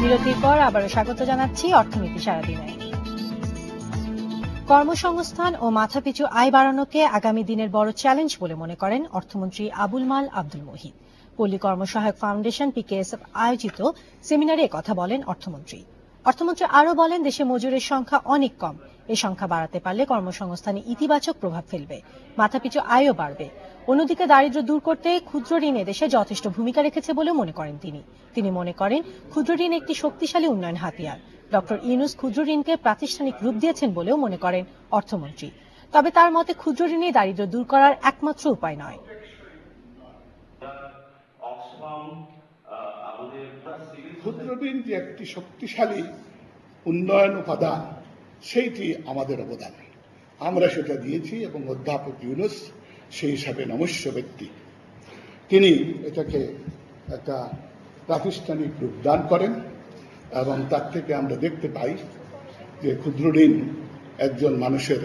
বিরতির পর আবারও স্বাগত জানাচ্ছি অর্থনীতি সারাদিনে। কর্মসংস্থান ও মাথাপিছু আয় বাড়ানোকে আগামী দিনের বড় চ্যালেঞ্জ বলে মনে করেন অর্থমন্ত্রী আবুল মাল আব্দুল মহিদ পল্লী কর্মসহায়ক ফাউন্ডেশন পিকেএসএফ আয়োজিত সেমিনারে কথা বলেন অর্থমন্ত্রী। অর্থমন্ত্রী আরও বলেন, দেশে মজুরের সংখ্যা অনেক কম। এই সংখ্যা বাড়াতে পারলে কর্মসংস্থানে ইতিবাচক প্রভাব ফেলবে। মাথাপিছু আয়ও বাড়বে। অন্যদিকে দারিদ্র্য দূর করতে ক্ষুদ্র ঋণে দেশে যথেষ্ট ভূমিকা রেখেছে বলেও মনে করেন তিনি। তিনি মনে করেন ক্ষুদ্র ঋণ একটি শক্তিশালী উন্নয়ন হাতিয়ার। ডক্টর ইউনুস ক্ষুদ্র ঋণকে প্রাতিষ্ঠানিক রূপ দিয়েছেন বলেও মনে করেন অর্থমন্ত্রী। তবে তার মতে ক্ষুদ্র ঋণে দারিদ্র্য দূর করার একমাত্র উপায় নয়। ক্ষুদ্র ঋণ যে একটি শক্তিশালী উন্নয়ন উপাদান সেইটি আমাদের অবদান। আমরা সেটা দিয়েছি এবং অধ্যাপক ইউনুস সেই হিসাবে নমস্য ব্যক্তি। তিনি এটাকে একটা প্রাতিষ্ঠানিক রূপ দান করেন এবং তার থেকে আমরা দেখতে পাই যে ক্ষুদ্র ঋণ একজন মানুষের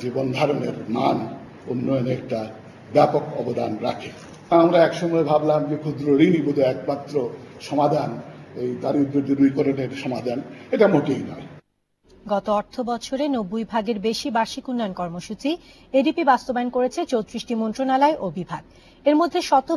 জীবন ধারণের মান উন্নয়নে একটা ব্যাপক অবদান রাখে। আমরা একসময় ভাবলাম যে ক্ষুদ্র ঋণই বোধহয় একমাত্র সমাধান, এই দারিদ্র দূরীকরণের সমাধান। এটা মোটেই নয়। গত অর্থ বছরে নব্বই ভাগের বেশি বার্ষিক উন্নয়ন কর্মসূচি এডিপি বাস্তবায়ন করেছে চৌত্রিশটি মন্ত্রণালয় ও বিভাগ। এর মধ্যে শত